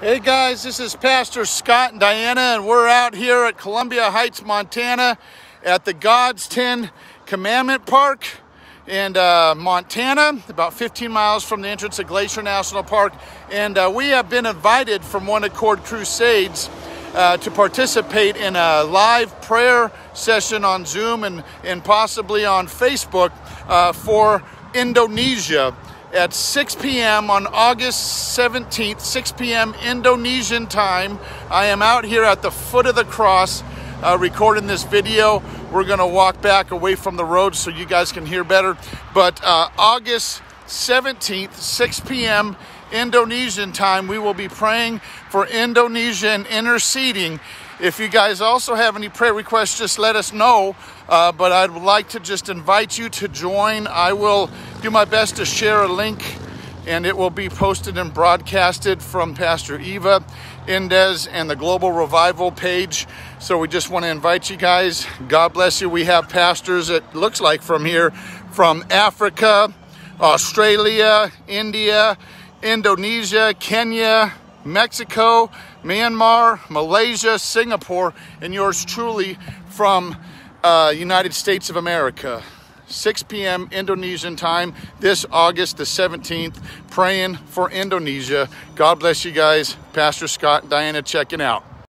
Hey guys, this is Pastor Scott and Diana, and we're out here at Columbia Heights, Montana at the God's 10 Commandment Park in uh, Montana, about 15 miles from the entrance of Glacier National Park. And uh, we have been invited from One Accord Crusades uh, to participate in a live prayer session on Zoom and, and possibly on Facebook uh, for Indonesia at 6 p.m. on August 17th, 6 p.m. Indonesian time. I am out here at the foot of the cross uh, recording this video. We're going to walk back away from the road so you guys can hear better. But uh, August 17th, 6 p.m. Indonesian time, we will be praying for Indonesia and interceding. If you guys also have any prayer requests, just let us know. Uh, but I'd like to just invite you to join. I will do my best to share a link and it will be posted and broadcasted from Pastor Eva Indez and the Global Revival page. So we just want to invite you guys. God bless you. We have pastors, it looks like from here, from Africa, Australia, India, Indonesia, Kenya, Mexico, Myanmar, Malaysia, Singapore, and yours truly from uh, United States of America. 6 p.m. Indonesian time this August the 17th, praying for Indonesia. God bless you guys. Pastor Scott Diana checking out.